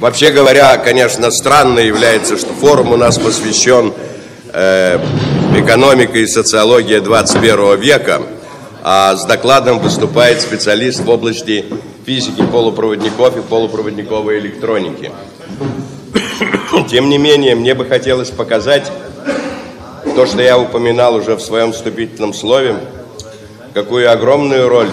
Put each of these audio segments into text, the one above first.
Вообще говоря, конечно, странно является, что форум у нас посвящен э, экономике и социологии 21 века, а с докладом выступает специалист в области физики полупроводников и полупроводниковой электроники. Тем не менее, мне бы хотелось показать то, что я упоминал уже в своем вступительном слове, какую огромную роль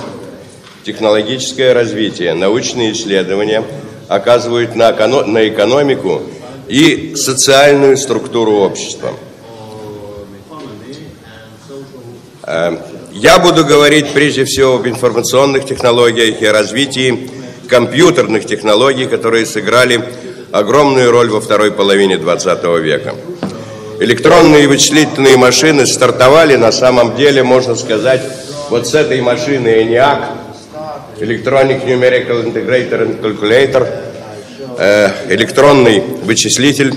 технологическое развитие, научные исследования – оказывают на, на экономику и социальную структуру общества. Э, я буду говорить прежде всего об информационных технологиях и развитии компьютерных технологий, которые сыграли огромную роль во второй половине 20 века. Электронные вычислительные машины стартовали на самом деле, можно сказать, вот с этой машины ENIAC – Electronic Numerical Integrator and Calculator, э, электронный вычислитель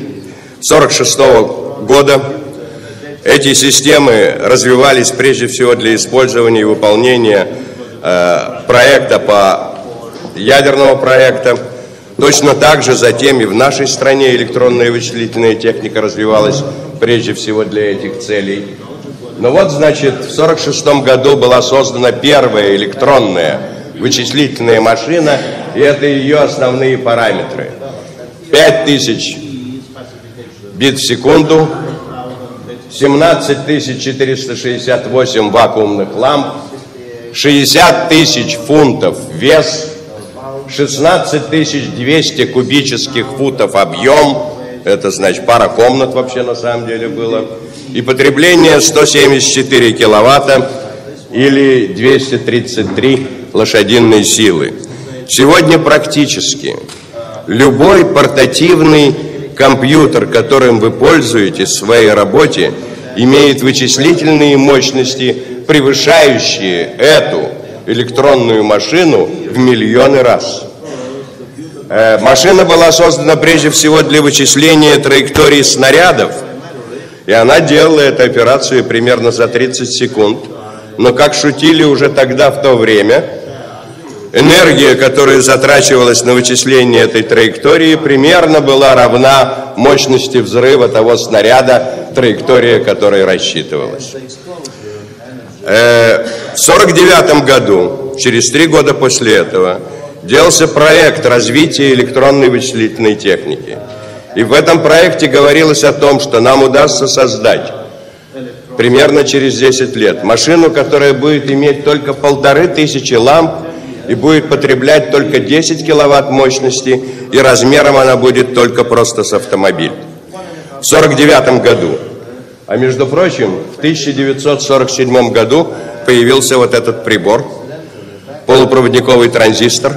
46 -го года. Эти системы развивались прежде всего для использования и выполнения э, проекта по ядерного проекта. Точно так же затем и в нашей стране электронная вычислительная техника развивалась прежде всего для этих целей. Но вот, значит, в 1946 году была создана первая электронная вычислительная машина, и это ее основные параметры. 5000 бит в секунду, 17468 вакуумных ламп, 60 тысяч фунтов вес, 16200 кубических футов объем, это значит пара комнат вообще на самом деле было, и потребление 174 киловатта или 233 лошадиной силы. Сегодня практически любой портативный компьютер, которым вы пользуетесь в своей работе, имеет вычислительные мощности, превышающие эту электронную машину в миллионы раз. Э, машина была создана прежде всего для вычисления траектории снарядов, и она делала эту операцию примерно за 30 секунд. Но, как шутили уже тогда, в то время, энергия, которая затрачивалась на вычисление этой траектории, примерно была равна мощности взрыва того снаряда, траектория которой рассчитывалась. Э, в 1949 году, через три года после этого, делался проект развития электронной вычислительной техники. И в этом проекте говорилось о том, что нам удастся создать примерно через 10 лет машину, которая будет иметь только полторы тысячи ламп и будет потреблять только 10 киловатт мощности, и размером она будет только просто с автомобиль. В 1949 году. А между прочим, в 1947 году появился вот этот прибор, полупроводниковый транзистор,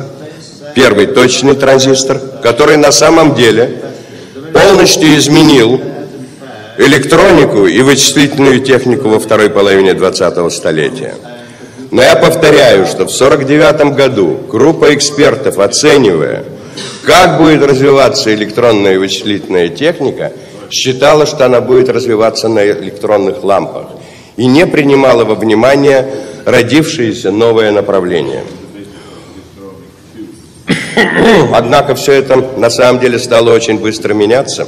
первый точный транзистор, который на самом деле полностью изменил электронику и вычислительную технику во второй половине 20-го столетия. Но я повторяю, что в 1949 году группа экспертов, оценивая, как будет развиваться электронная вычислительная техника, считала, что она будет развиваться на электронных лампах и не принимала во внимание родившееся новое направление. Однако все это на самом деле стало очень быстро меняться.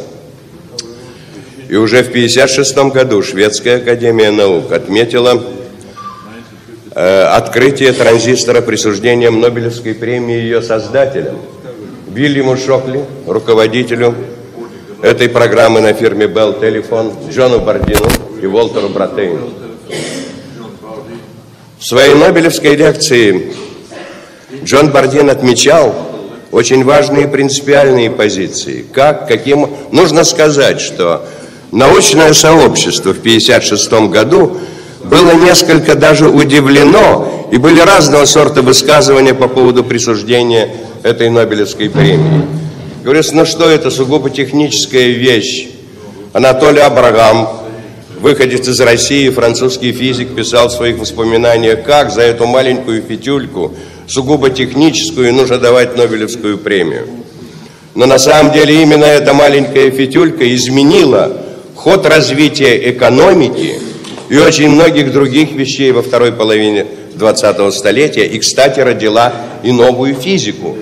И уже в 1956 году Шведская Академия Наук отметила Э, открытие транзистора присуждением Нобелевской премии ее создателям, Вильяму Шокли, руководителю этой программы на фирме Bell Telephone, Джону Бардину и Волтеру Братейну. В своей Нобелевской лекции Джон Бардин отмечал очень важные принципиальные позиции. Как, каким... Нужно сказать, что научное сообщество в 1956 году было несколько даже удивлено, и были разного сорта высказывания по поводу присуждения этой Нобелевской премии. Говорится, ну что это, сугубо техническая вещь. Анатолий Абрагам, выходец из России, французский физик, писал в своих воспоминаниях, как за эту маленькую фитюльку, сугубо техническую, нужно давать Нобелевскую премию. Но на самом деле именно эта маленькая фитюлька изменила ход развития экономики – и очень многих других вещей во второй половине 20-го столетия и, кстати, родила и новую физику.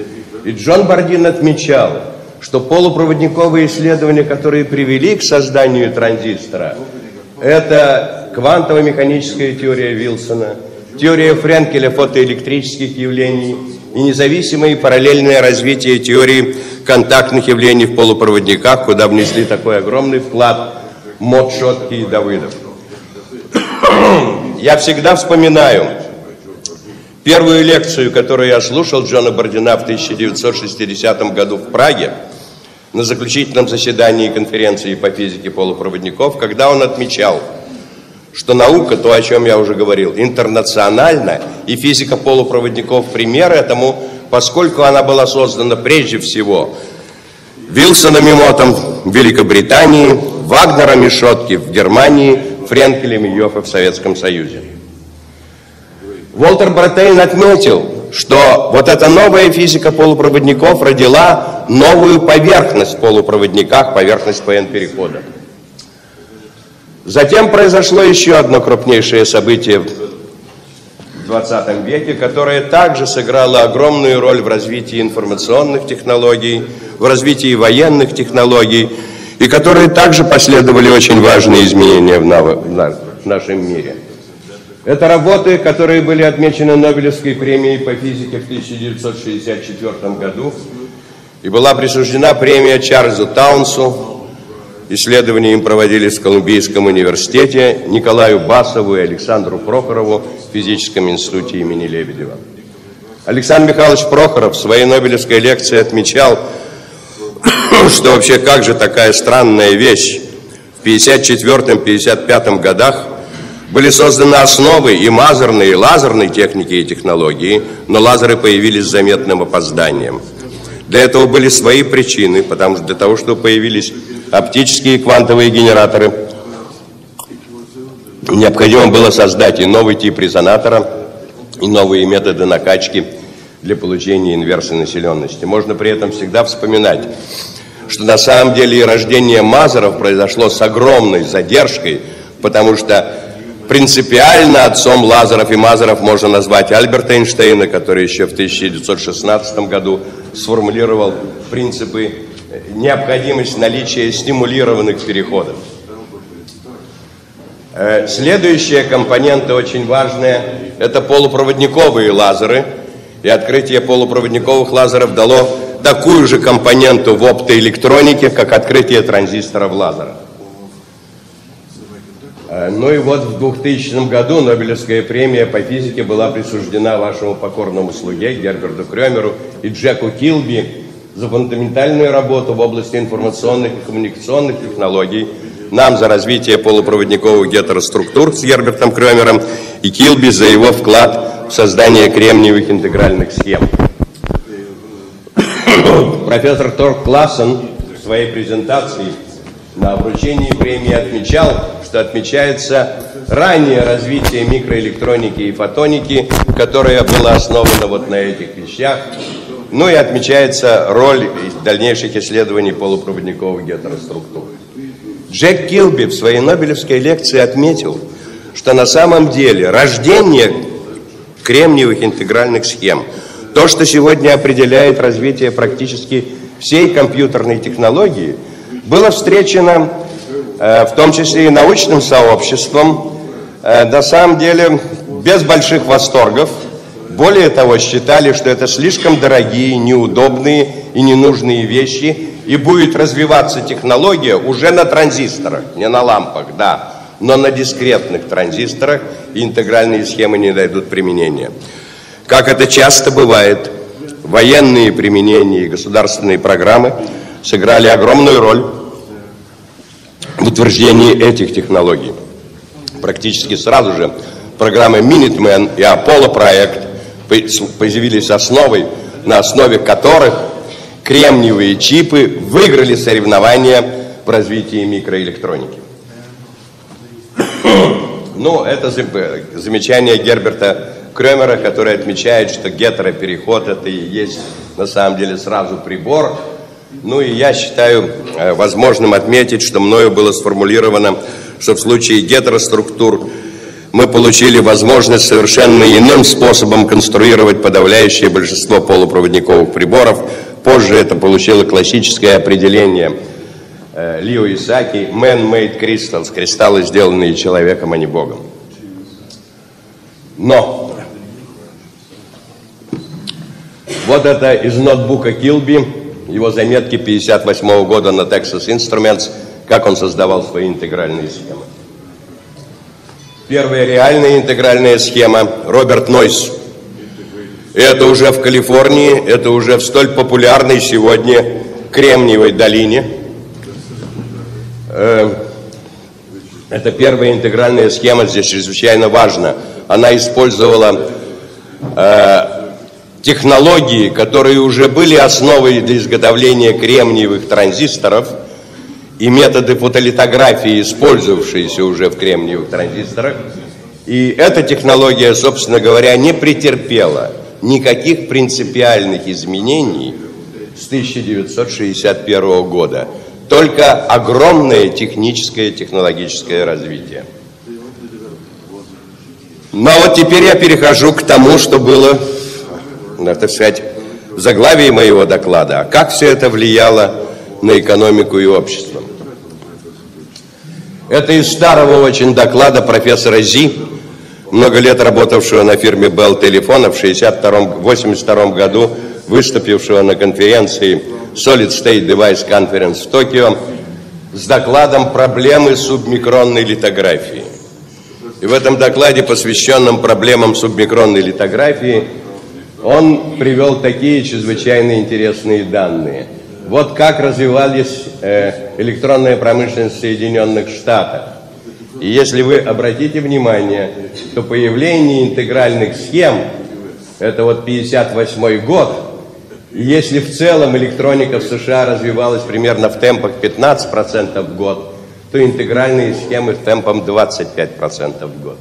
И Джон Бардин отмечал, что полупроводниковые исследования, которые привели к созданию транзистора, это квантово-механическая теория Вилсона, теория Френкеля фотоэлектрических явлений и независимое и параллельное развитие теории контактных явлений в полупроводниках, куда внесли такой огромный вклад Мот Шотки и Давыдов. Я всегда вспоминаю первую лекцию, которую я слушал Джона Бардина в 1960 году в Праге на заключительном заседании конференции по физике полупроводников, когда он отмечал, что наука, то, о чем я уже говорил, интернациональна, и физика полупроводников пример этому, поскольку она была создана прежде всего Вилсоном и Мотом в Великобритании, Вагнером и Шотки в Германии, Френкелем и Йоффе в Советском Союзе. Волтер Братейн отметил, что вот эта новая физика полупроводников родила новую поверхность в полупроводниках, поверхность ПН-перехода. Затем произошло еще одно крупнейшее событие в 20 веке, которое также сыграло огромную роль в развитии информационных технологий, в развитии военных технологий, и которые также последовали очень важные изменения в нашем мире. Это работы, которые были отмечены Нобелевской премией по физике в 1964 году, и была присуждена премия Чарльзу Таунсу. Исследования им проводились в Колумбийском университете, Николаю Басову и Александру Прохорову в физическом институте имени Лебедева. Александр Михайлович Прохоров в своей Нобелевской лекции отмечал, что вообще как же такая странная вещь. В 54-55 годах были созданы основы и мазерной, и лазерной техники и технологии, но лазеры появились с заметным опозданием. Для этого были свои причины, потому что для того, чтобы появились оптические квантовые генераторы, необходимо было создать и новый тип резонатора, и новые методы накачки для получения инверсии населенности. Можно при этом всегда вспоминать, что на самом деле и рождение Мазеров произошло с огромной задержкой, потому что принципиально отцом Лазаров и Мазеров можно назвать Альберта Эйнштейна, который еще в 1916 году сформулировал принципы необходимость наличия стимулированных переходов. Э, следующая компонента очень важная – это полупроводниковые лазеры. И открытие полупроводниковых лазеров дало такую же компоненту в оптоэлектронике, как открытие транзисторов лазера. Э, ну и вот в 2000 году Нобелевская премия по физике была присуждена вашему покорному слуге Герберту Кремеру и Джеку Килби за фундаментальную работу в области информационных и коммуникационных технологий, нам за развитие полупроводниковых гетероструктур с Гербертом Кремером и Килби за его вклад в создание кремниевых интегральных схем. Профессор Торг Классен в своей презентации на вручении премии отмечал, что отмечается раннее развитие микроэлектроники и фотоники, которое было основано вот на этих вещах. Ну и отмечается роль дальнейших исследований полупроводниковых гетероструктур. Джек Килби в своей Нобелевской лекции отметил, что на самом деле рождение кремниевых интегральных схем – то, что сегодня определяет развитие практически всей компьютерной технологии, было встречено э, в том числе и научным сообществом, э, на самом деле без больших восторгов. Более того, считали, что это слишком дорогие, неудобные и ненужные вещи, и будет развиваться технология уже на транзисторах, не на лампах, да, но на дискретных транзисторах, и интегральные схемы не найдут применения. Как это часто бывает, военные применения и государственные программы сыграли огромную роль в утверждении этих технологий. Практически сразу же программы Minuteman и Apollo проект появились основой, на основе которых кремниевые чипы выиграли соревнования в развитии микроэлектроники. Ну, это замечание Герберта Кремера, который отмечает, что гетеропереход это и есть на самом деле сразу прибор. Ну и я считаю э, возможным отметить, что мною было сформулировано, что в случае гетероструктур мы получили возможность совершенно иным способом конструировать подавляющее большинство полупроводниковых приборов. Позже это получило классическое определение э, Лио Исаки «Man-made crystals» – кристаллы, сделанные человеком, а не Богом. Но вот это из ноутбука Килби, его заметки 58 года на Texas Instruments, как он создавал свои интегральные схемы. Первая реальная интегральная схема Роберт Нойс. Это уже в Калифорнии, это уже в столь популярной сегодня Кремниевой долине. Э, это первая интегральная схема, здесь чрезвычайно важно. Она использовала э, технологии, которые уже были основой для изготовления кремниевых транзисторов – и методы фотолитографии, использовавшиеся уже в кремниевых транзисторах. И эта технология, собственно говоря, не претерпела никаких принципиальных изменений с 1961 года. Только огромное техническое, технологическое развитие. Но вот теперь я перехожу к тому, что было, ну, так сказать, в заглавии моего доклада. А как все это влияло на экономику и общество? Это из старого очень доклада профессора Зи, много лет работавшего на фирме Bell Telephone, в 1982 году выступившего на конференции Solid State Device Conference в Токио с докладом «Проблемы субмикронной литографии». И в этом докладе, посвященном проблемам субмикронной литографии, он привел такие чрезвычайно интересные данные – вот как развивались э, электронная промышленность Соединенных Штатах. И если вы обратите внимание, то появление интегральных схем, это вот 58 год, и если в целом электроника в США развивалась примерно в темпах 15% в год, то интегральные схемы в темпом 25% в год.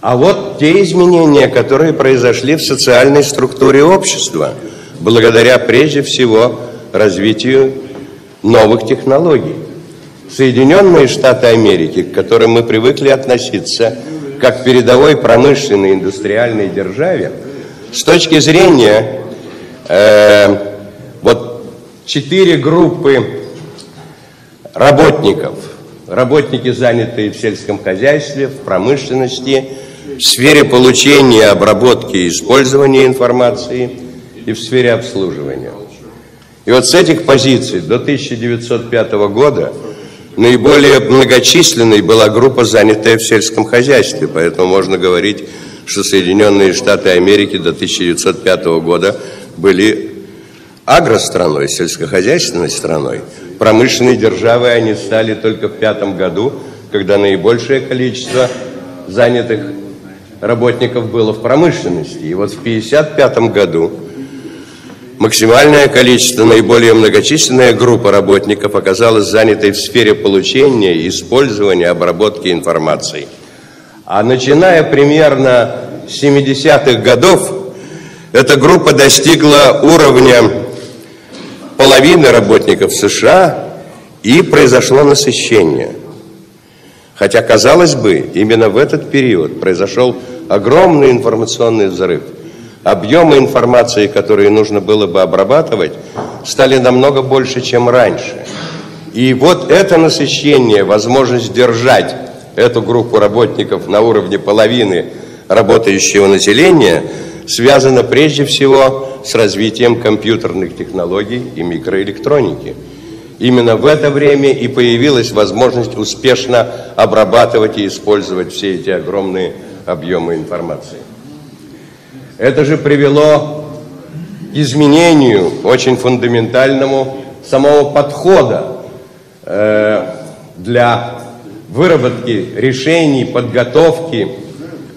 А вот те изменения, которые произошли в социальной структуре общества – благодаря прежде всего развитию новых технологий. Соединенные Штаты Америки, к которым мы привыкли относиться как к передовой промышленной индустриальной державе, с точки зрения э, вот четыре группы работников, работники, занятые в сельском хозяйстве, в промышленности, в сфере получения, обработки и использования информации – и в сфере обслуживания. И вот с этих позиций до 1905 года наиболее многочисленной была группа, занятая в сельском хозяйстве. Поэтому можно говорить, что Соединенные Штаты Америки до 1905 года были агространой, сельскохозяйственной страной. Промышленной державой они стали только в пятом году, когда наибольшее количество занятых работников было в промышленности. И вот в 1955 году Максимальное количество, наиболее многочисленная группа работников оказалась занятой в сфере получения, использования, обработки информации. А начиная примерно с 70-х годов, эта группа достигла уровня половины работников США и произошло насыщение. Хотя, казалось бы, именно в этот период произошел огромный информационный взрыв – объемы информации, которые нужно было бы обрабатывать, стали намного больше, чем раньше. И вот это насыщение, возможность держать эту группу работников на уровне половины работающего населения, связано прежде всего с развитием компьютерных технологий и микроэлектроники. Именно в это время и появилась возможность успешно обрабатывать и использовать все эти огромные объемы информации. Это же привело к изменению очень фундаментальному самого подхода э, для выработки решений, подготовки,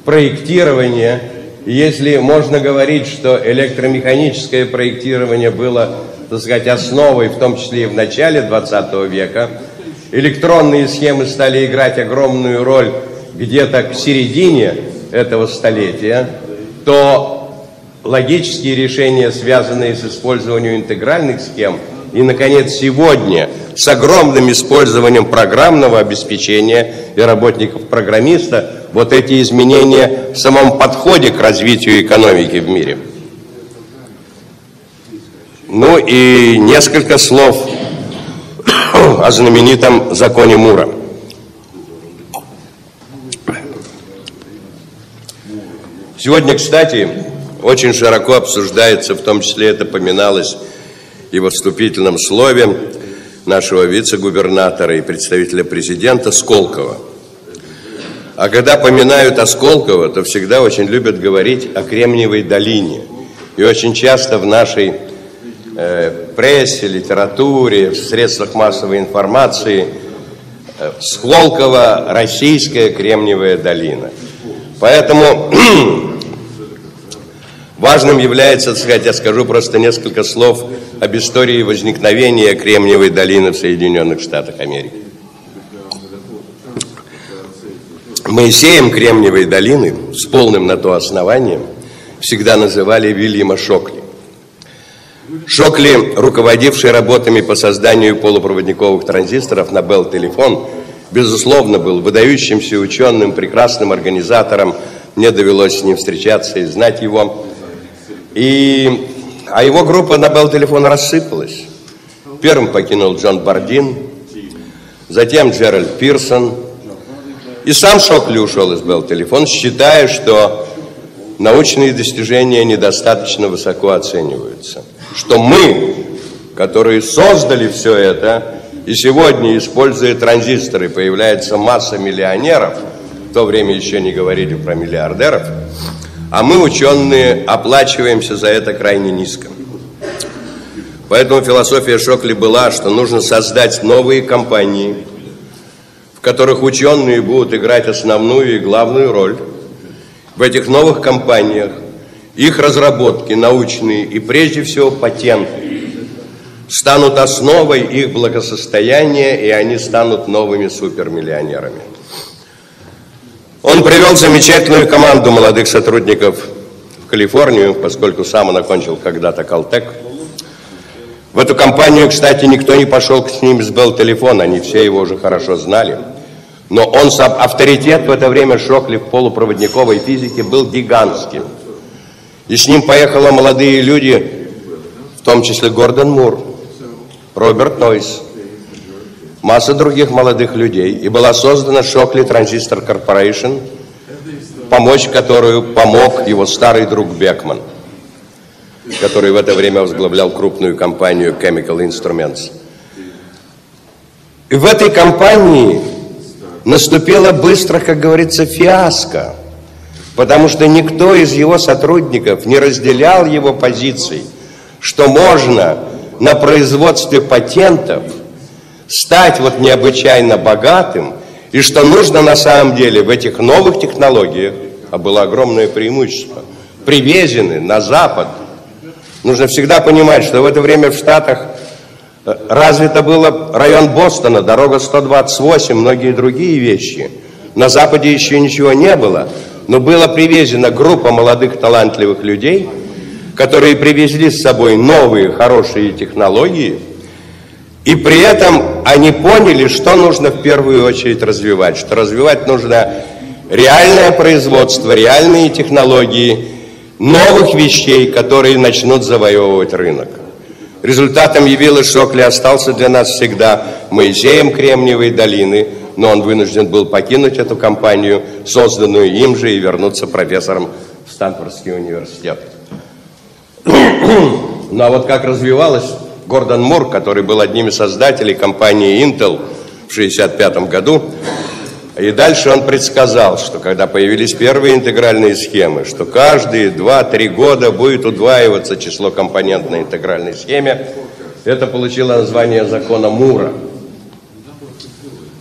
проектирования. если можно говорить, что электромеханическое проектирование было, так сказать, основой, в том числе и в начале 20 века, электронные схемы стали играть огромную роль где-то к середине этого столетия – то логические решения, связанные с использованием интегральных схем, И, наконец, сегодня с огромным использованием программного обеспечения и работников программиста вот эти изменения в самом подходе к развитию экономики в мире. Ну и несколько слов о знаменитом законе Мура. Сегодня, кстати, очень широко обсуждается, в том числе это поминалось и во вступительном слове нашего вице-губернатора и представителя президента Сколково. А когда поминают о Сколково, то всегда очень любят говорить о Кремниевой долине. И очень часто в нашей э, прессе, литературе, в средствах массовой информации э, Сколково – российская Кремниевая долина. Поэтому Важным является, так сказать, я скажу просто несколько слов об истории возникновения Кремниевой долины в Соединенных Штатах Америки. Моисеем Кремниевой долины с полным на то основанием всегда называли Вильяма Шокли. Шокли, руководивший работами по созданию полупроводниковых транзисторов на Bell Телефон, безусловно, был выдающимся ученым, прекрасным организатором. Мне довелось с ним встречаться и знать его. И, а его группа на Белл телефон рассыпалась. Первым покинул Джон Бардин, затем Джеральд Пирсон. И сам Шокли ушел из Белл телефон, считая, что научные достижения недостаточно высоко оцениваются. Что мы, которые создали все это, и сегодня, используя транзисторы, появляется масса миллионеров, в то время еще не говорили про миллиардеров, а мы, ученые, оплачиваемся за это крайне низко. Поэтому философия Шокли была, что нужно создать новые компании, в которых ученые будут играть основную и главную роль. В этих новых компаниях их разработки научные и прежде всего патенты станут основой их благосостояния, и они станут новыми супермиллионерами. Он привел замечательную команду молодых сотрудников в Калифорнию, поскольку сам он окончил когда-то Калтек. В эту компанию, кстати, никто не пошел с ним с Белл телефона, они все его уже хорошо знали. Но он, авторитет в это время Шокли в полупроводниковой физике был гигантским. И с ним поехали молодые люди, в том числе Гордон Мур, Роберт Нойс, масса других молодых людей, и была создана Shockley Transistor Corporation, помочь которую помог его старый друг Бекман, который в это время возглавлял крупную компанию Chemical Instruments. И в этой компании наступила быстро, как говорится, фиаско, потому что никто из его сотрудников не разделял его позиций, что можно на производстве патентов – стать вот необычайно богатым, и что нужно на самом деле в этих новых технологиях, а было огромное преимущество, привезены на Запад. Нужно всегда понимать, что в это время в Штатах э, развито было район Бостона, дорога 128, многие другие вещи. На Западе еще ничего не было, но была привезена группа молодых талантливых людей, которые привезли с собой новые хорошие технологии – и при этом они поняли, что нужно в первую очередь развивать, что развивать нужно реальное производство, реальные технологии, новых вещей, которые начнут завоевывать рынок. Результатом явилось, что Шокли остался для нас всегда Моисеем Кремниевой долины, но он вынужден был покинуть эту компанию, созданную им же, и вернуться профессором в Стэнфордский университет. Ну а вот как развивалась Гордон Мур, который был одним из создателей компании Intel в 1965 году. И дальше он предсказал, что когда появились первые интегральные схемы, что каждые 2-3 года будет удваиваться число компонент на интегральной схеме. Это получило название закона Мура.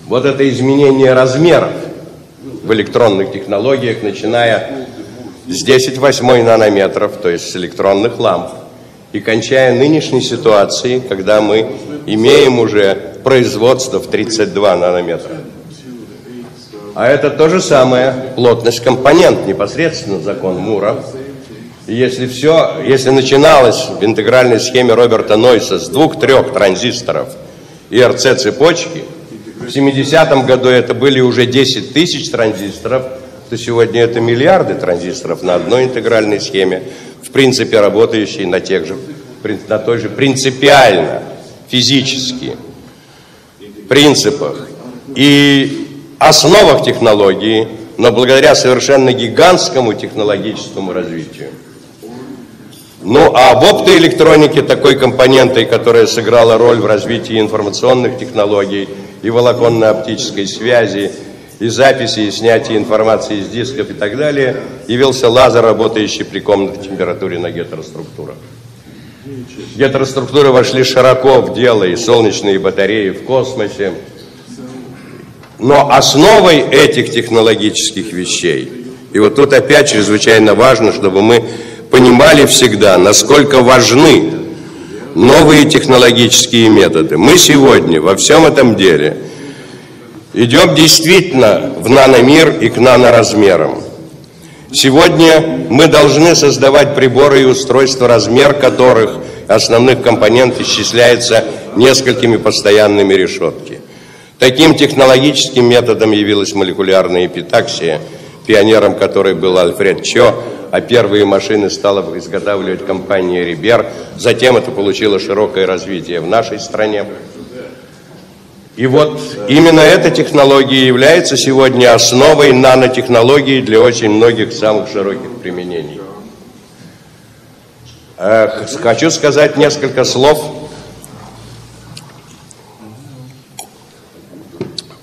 Вот это изменение размеров в электронных технологиях, начиная с 10 восьмой нанометров, то есть с электронных ламп, и кончая нынешней ситуацией, когда мы имеем уже производство в 32 нанометра. А это то же самое, плотность компонент, непосредственно закон Мура. Если все, если начиналось в интегральной схеме Роберта Нойса с двух-трех транзисторов и РЦ-цепочки, в 70-м году это были уже 10 тысяч транзисторов, то сегодня это миллиарды транзисторов на одной интегральной схеме, принципе работающей на, тех же, на той же принципиально, физически принципах и основах технологии, но благодаря совершенно гигантскому технологическому развитию. Ну, а в оптоэлектронике такой компонентой, которая сыграла роль в развитии информационных технологий и волоконно-оптической связи, и записи, и снятия информации из дисков и так далее, явился лазер, работающий при комнатной температуре на гетероструктурах. Гетероструктуры вошли широко в дело, и солнечные батареи в космосе. Но основой этих технологических вещей, и вот тут опять чрезвычайно важно, чтобы мы понимали всегда, насколько важны новые технологические методы. Мы сегодня во всем этом деле – Идем действительно в наномир и к наноразмерам. Сегодня мы должны создавать приборы и устройства, размер которых основных компонент исчисляется несколькими постоянными решетки. Таким технологическим методом явилась молекулярная эпитаксия, пионером которой был Альфред Чо, а первые машины стала изготавливать компания Рибер. Затем это получило широкое развитие в нашей стране. И вот именно эта технология является сегодня основой нанотехнологий для очень многих самых широких применений. Хочу сказать несколько слов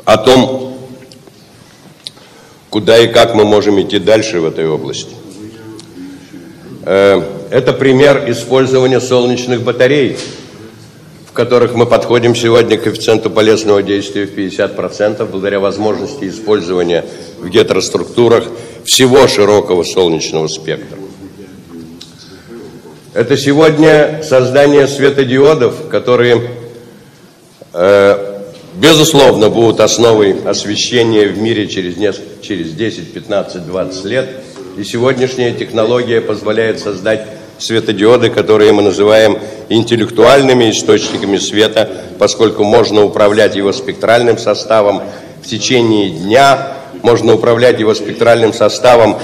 о том, куда и как мы можем идти дальше в этой области. Э, это пример использования солнечных батарей которых мы подходим сегодня к коэффициенту полезного действия в 50%, благодаря возможности использования в гетероструктурах всего широкого солнечного спектра. Это сегодня создание светодиодов, которые, э, безусловно, будут основой освещения в мире через, несколько, через 10, 15, 20 лет. И сегодняшняя технология позволяет создать светодиоды, которые мы называем интеллектуальными источниками света, поскольку можно управлять его спектральным составом в течение дня, можно управлять его спектральным составом,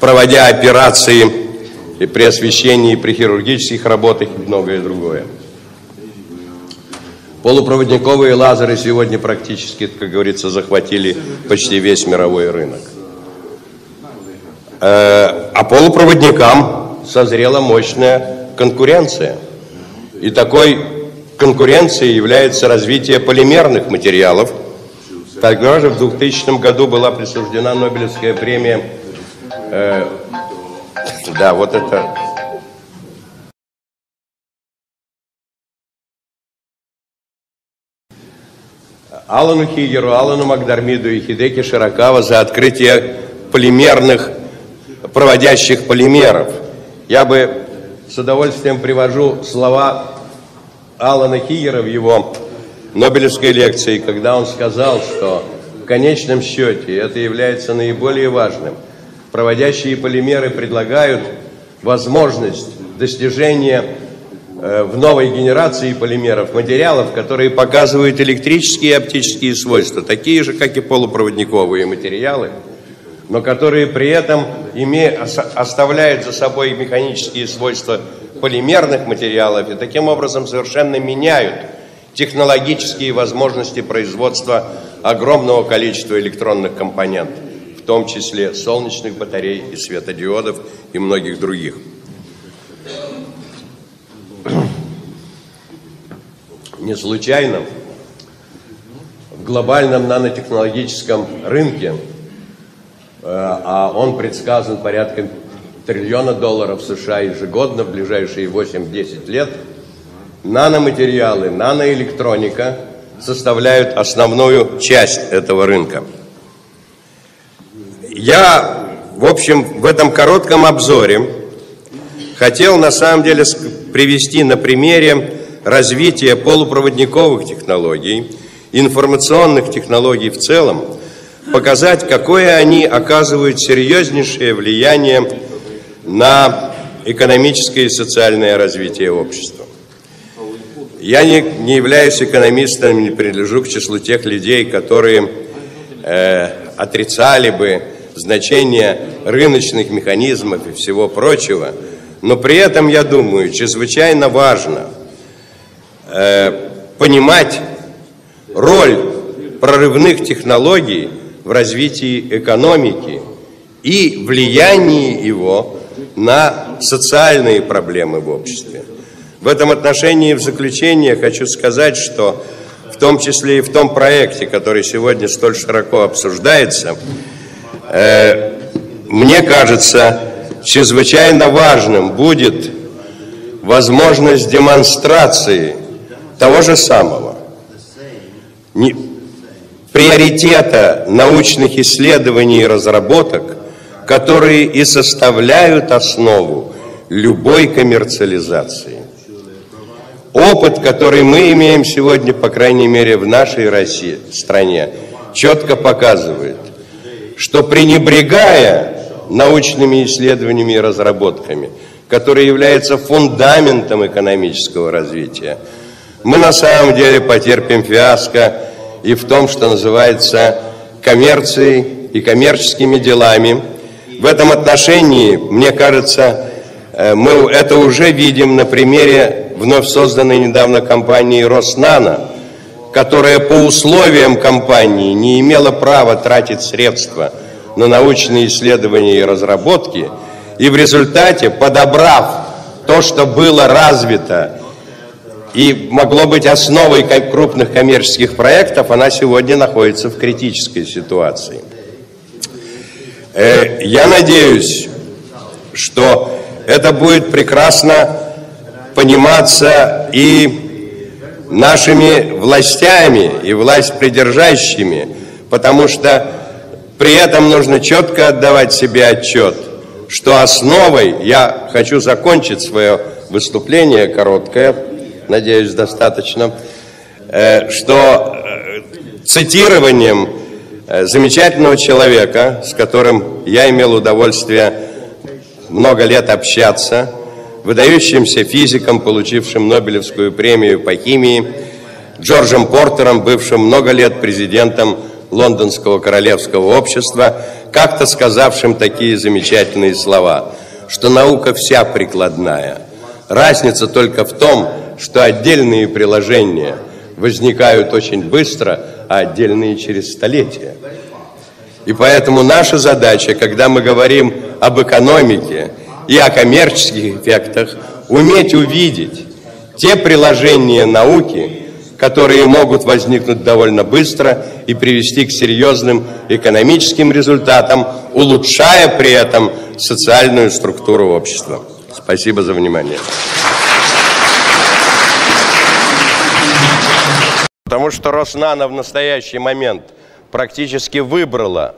проводя операции и при освещении, и при хирургических работах и многое другое. Полупроводниковые лазеры сегодня практически, как говорится, захватили почти весь мировой рынок. Э, а полупроводникам созрела мощная конкуренция – и такой конкуренцией является развитие полимерных материалов. Тогда же в 2000 году была присуждена Нобелевская премия. Э, да, вот это Алану Хигеру, Алану Макдармиду и Хидеки Широкава за открытие полимерных, проводящих полимеров. Я бы с удовольствием привожу слова Алана Хигера в его Нобелевской лекции, когда он сказал, что в конечном счете это является наиболее важным. Проводящие полимеры предлагают возможность достижения э, в новой генерации полимеров материалов, которые показывают электрические и оптические свойства, такие же, как и полупроводниковые материалы, но которые при этом име, оставляют за собой механические свойства полимерных материалов и таким образом совершенно меняют технологические возможности производства огромного количества электронных компонентов, в том числе солнечных батарей и светодиодов и многих других. Не случайно в глобальном нанотехнологическом рынке, э, а он предсказан порядком триллиона долларов США ежегодно в ближайшие 8-10 лет, наноматериалы, наноэлектроника составляют основную часть этого рынка. Я, в общем, в этом коротком обзоре хотел на самом деле привести на примере развития полупроводниковых технологий, информационных технологий в целом, показать, какое они оказывают серьезнейшее влияние на экономическое и социальное развитие общества. Я не, не являюсь экономистом, не принадлежу к числу тех людей, которые э, отрицали бы значение рыночных механизмов и всего прочего, но при этом, я думаю, чрезвычайно важно э, понимать роль прорывных технологий в развитии экономики и влияние его на социальные проблемы в обществе. В этом отношении в заключение хочу сказать, что в том числе и в том проекте, который сегодня столь широко обсуждается, э, мне кажется, чрезвычайно важным будет возможность демонстрации того же самого, не, приоритета научных исследований и разработок, которые и составляют основу любой коммерциализации. Опыт, который мы имеем сегодня, по крайней мере, в нашей России, стране, четко показывает, что пренебрегая научными исследованиями и разработками, которые являются фундаментом экономического развития, мы на самом деле потерпим фиаско и в том, что называется коммерцией и коммерческими делами. В этом отношении, мне кажется, э, мы это уже видим на примере вновь созданной недавно компании «Роснано», которая по условиям компании не имела права тратить средства на научные исследования и разработки, и в результате, подобрав то, что было развито и могло быть основой крупных коммерческих проектов, она сегодня находится в критической ситуации. Э, я надеюсь, что это будет прекрасно пониматься и нашими властями и власть придержащими, потому что при этом нужно четко отдавать себе отчет, что основой, я хочу закончить свое выступление короткое, надеюсь, достаточно, э, что э, цитированием замечательного человека, с которым я имел удовольствие много лет общаться, выдающимся физиком, получившим Нобелевскую премию по химии, Джорджем Портером, бывшим много лет президентом Лондонского королевского общества, как-то сказавшим такие замечательные слова, что наука вся прикладная. Разница только в том, что отдельные приложения возникают очень быстро, а отдельные через столетия. И поэтому наша задача, когда мы говорим об экономике – и о коммерческих эффектах, уметь увидеть те приложения науки, которые могут возникнуть довольно быстро и привести к серьезным экономическим результатам, улучшая при этом социальную структуру общества. Спасибо за внимание. Потому что Роснано в настоящий момент практически выбрала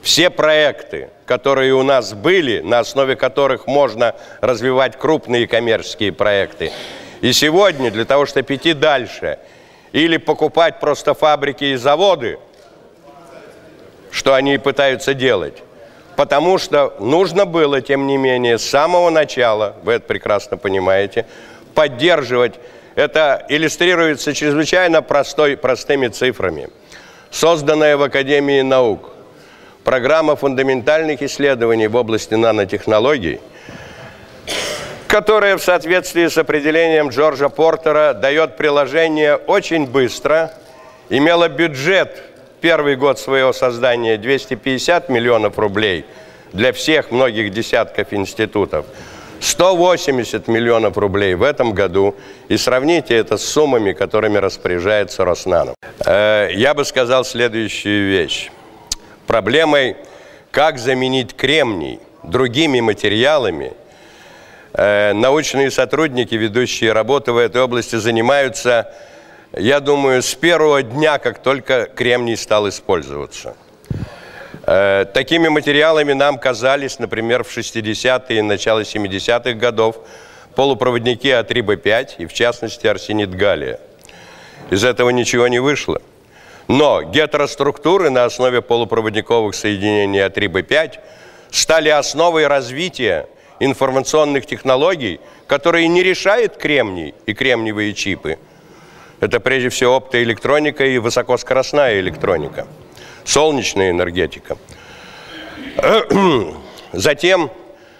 все проекты, которые у нас были, на основе которых можно развивать крупные коммерческие проекты. И сегодня для того, чтобы идти дальше, или покупать просто фабрики и заводы, что они пытаются делать, потому что нужно было, тем не менее, с самого начала, вы это прекрасно понимаете, поддерживать, это иллюстрируется чрезвычайно простой, простыми цифрами, созданная в Академии наук программа фундаментальных исследований в области нанотехнологий, которая в соответствии с определением Джорджа Портера дает приложение очень быстро, имела бюджет первый год своего создания 250 миллионов рублей для всех многих десятков институтов, 180 миллионов рублей в этом году, и сравните это с суммами, которыми распоряжается Роснано. Э, я бы сказал следующую вещь проблемой, как заменить кремний другими материалами. Э, научные сотрудники, ведущие работы в этой области, занимаются, я думаю, с первого дня, как только кремний стал использоваться. Э, такими материалами нам казались, например, в 60-е и начало 70-х годов полупроводники А3Б5 и, в частности, арсенит галлия. Из этого ничего не вышло. Но гетероструктуры на основе полупроводниковых соединений А3Б5 стали основой развития информационных технологий, которые не решает кремний и кремниевые чипы. Это прежде всего оптоэлектроника и высокоскоростная электроника, солнечная энергетика. Затем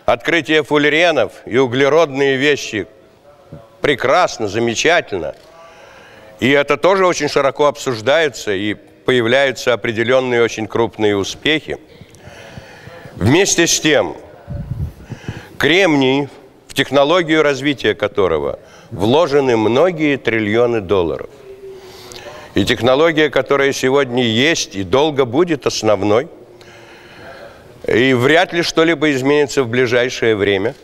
открытие фуллеренов и углеродные вещи прекрасно, замечательно. И это тоже очень широко обсуждается, и появляются определенные очень крупные успехи. Вместе с тем, кремний, в технологию развития которого вложены многие триллионы долларов. И технология, которая сегодня есть и долго будет основной, и вряд ли что-либо изменится в ближайшее время.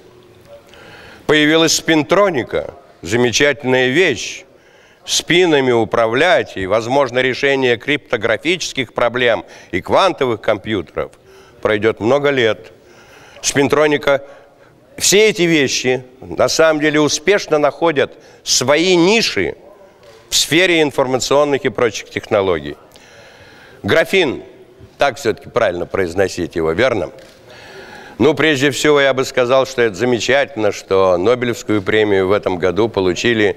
Появилась спинтроника, замечательная вещь, спинами управлять и, возможно, решение криптографических проблем и квантовых компьютеров пройдет много лет. Спинтроника, все эти вещи на самом деле успешно находят свои ниши в сфере информационных и прочих технологий. Графин, так все-таки правильно произносить его, верно? Ну, прежде всего, я бы сказал, что это замечательно, что Нобелевскую премию в этом году получили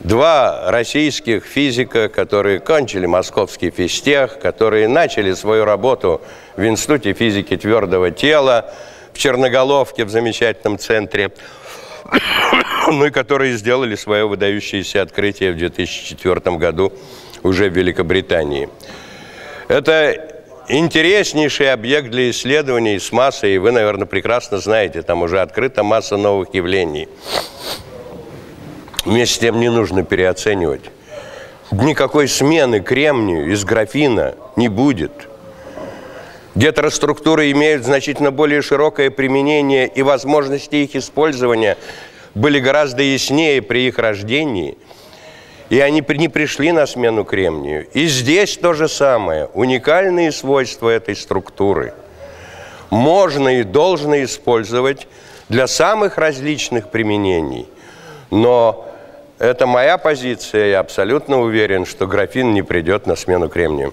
два российских физика, которые кончили московский физтех, которые начали свою работу в Институте физики твердого тела, в Черноголовке, в замечательном центре, ну и которые сделали свое выдающееся открытие в 2004 году уже в Великобритании. Это интереснейший объект для исследований с массой, и вы, наверное, прекрасно знаете, там уже открыта масса новых явлений. Вместе с тем не нужно переоценивать. Никакой смены кремнию из графина не будет. Гетероструктуры имеют значительно более широкое применение, и возможности их использования были гораздо яснее при их рождении. И они не пришли на смену кремнию. И здесь то же самое. Уникальные свойства этой структуры можно и должно использовать для самых различных применений. Но это моя позиция, я абсолютно уверен, что графин не придет на смену кремнию.